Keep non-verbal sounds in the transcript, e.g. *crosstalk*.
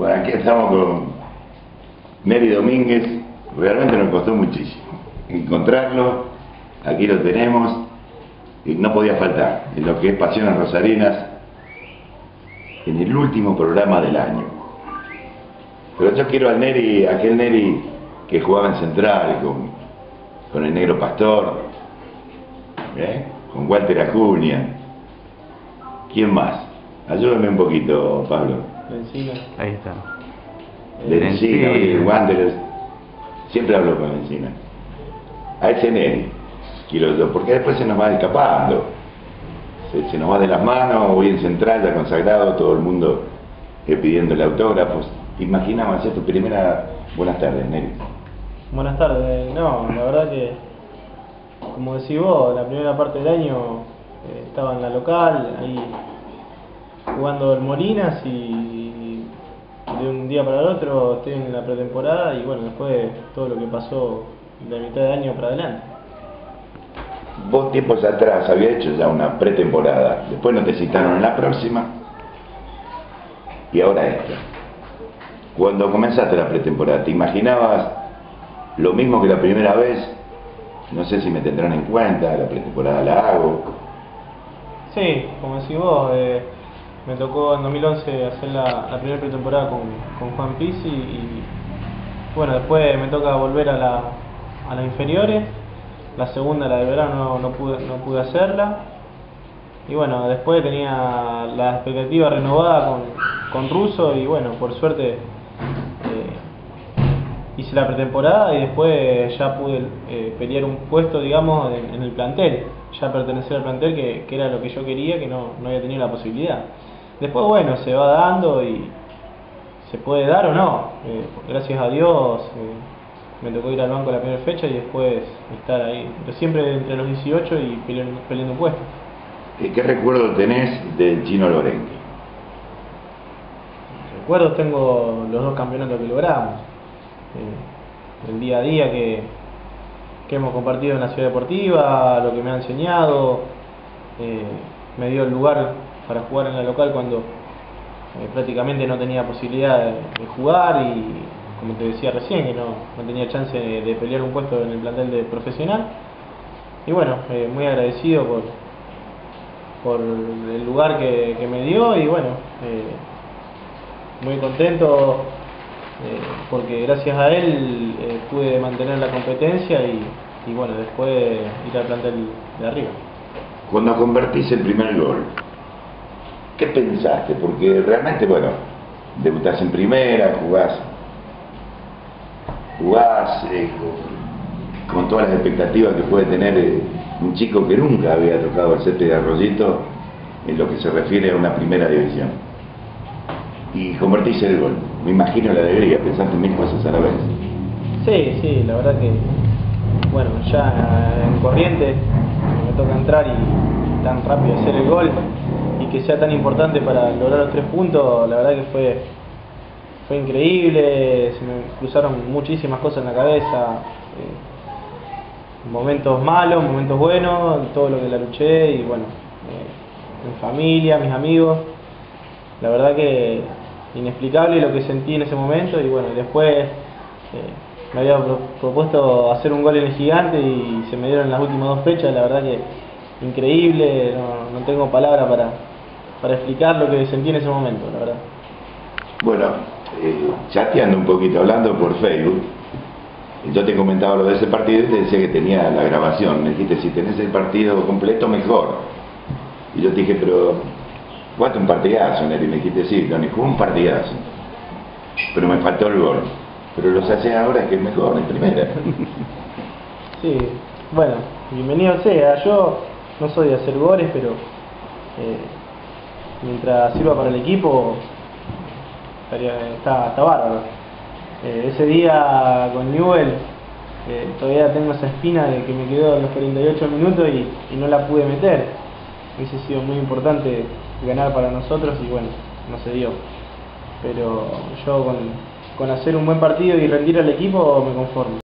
Bueno, aquí estamos con Neri Domínguez. Realmente nos costó muchísimo encontrarlo. Aquí lo tenemos. Y no podía faltar en lo que es Pasiones Rosarinas en el último programa del año. Pero yo quiero al Neri, aquel Neri que jugaba en Central con, el Negro Pastor, ¿eh? con Walter Acuña. ¿Quién más? Ayúdame un poquito, Pablo. Lencina. Ahí está. Lencina, Lencina. Wanderers. Siempre hablo con Lencina. A ese Neri quiero yo, porque después se nos va escapando. Se, se nos va de las manos, hoy en Central ya consagrado, todo el mundo eh, pidiéndole autógrafos. Imaginaba hacer tu primera... Buenas tardes, Neri. Buenas tardes. No, la verdad que, como decís vos, la primera parte del año eh, estaba en la local, ahí jugando el Molinas y de un día para el otro estoy en la pretemporada y bueno, después todo lo que pasó de mitad de año para adelante. Vos tiempos atrás había hecho ya una pretemporada, después no te citaron en la próxima y ahora esta. Cuando comenzaste la pretemporada, ¿te imaginabas lo mismo que la primera vez? No sé si me tendrán en cuenta, la pretemporada la hago. Sí, como decís vos, eh, me tocó en 2011 hacer la, primera pretemporada con, con Juan Pizzi y bueno, después me toca volver a, la, a las inferiores. La segunda, la de verano, no pude, no pude hacerla. Y bueno, después tenía la expectativa renovada con, con Russo y bueno, por suerte hice la pretemporada y después ya pude eh, pelear un puesto, digamos, en, en el plantel, ya pertenecer al plantel que, que era lo que yo quería, que no, no había tenido la posibilidad. Después, bueno, se va dando y se puede dar o no. Eh, gracias a Dios eh, me tocó ir al banco la primera fecha y después estar ahí, pero siempre entre los 18 y peleando, peleando un puesto. Eh, ¿Qué recuerdo tenés del Chino Lorenque? Recuerdos tengo los dos campeonatos que logramos, el día a día que, que hemos compartido en la ciudad deportiva, lo que me ha enseñado, eh, me dio el lugar para jugar en la local cuando eh, prácticamente no tenía posibilidad de, jugar y como te decía recién que no, no tenía chance de, pelear un puesto en el plantel de profesional. Y bueno, eh, muy agradecido por, por el lugar que, me dio y bueno, eh, muy contento eh, porque gracias a él eh, pude mantener la competencia y, bueno, después ir al plantel de arriba. Cuando convertís el primer gol, ¿qué pensaste? Porque realmente, bueno, debutás en primera, jugás, jugás eh, con, todas las expectativas que puede tener un chico que nunca había tocado el césped de Arroyito en lo que se refiere a una primera división. Y convertís el gol. Me imagino la alegría, pensaste mil cosas a la vez. Sí, sí, la verdad que, bueno, ya en corriente me toca entrar y tan rápido hacer el gol y que sea tan importante para lograr los tres puntos, la verdad que fue, fue increíble, se me cruzaron muchísimas cosas en la cabeza, eh, momentos malos, momentos buenos, todo lo que la luché y bueno, eh, mi familia, mis amigos, la verdad que inexplicable lo que sentí en ese momento y bueno, después eh, me había pro- propuesto hacer un gol en el gigante y se me dieron las últimas dos fechas, la verdad que increíble, no, no tengo palabra para, para explicar lo que sentí en ese momento, la verdad. Bueno, eh, chateando un poquito, hablando por Facebook, yo te comentaba lo de ese partido y te decía que tenía la grabación. Me dijiste, si tenés el partido completo, mejor. Y yo te dije, pero jugaste un partidazo, Neri. Me dijiste, sí, Tony, jugó un partidazo. Pero me faltó el gol. Pero los haces ahora que es mejor, en primera. *laughs* Sí, bueno, bienvenido sea. Yo no soy de hacer goles, pero eh, mientras sirva para el equipo, estaría, está, está bárbaro. Eh, ese día con Newell, eh, todavía tengo esa espina de que me quedó los 48 minutos y, y no la pude meter. Hubiese sido muy importante ganar para nosotros y bueno, no se dio. Pero yo con, con hacer un buen partido y rendir al equipo me conformo.